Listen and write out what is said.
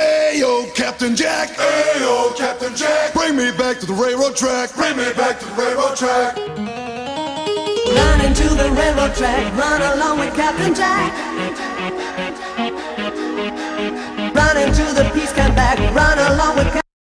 Hey yo, Captain Jack. Hey yo, Captain Jack. Bring me back to the railroad track. Bring me back to the railroad track. Run into the railroad track, run along with Captain Jack. Run into the peace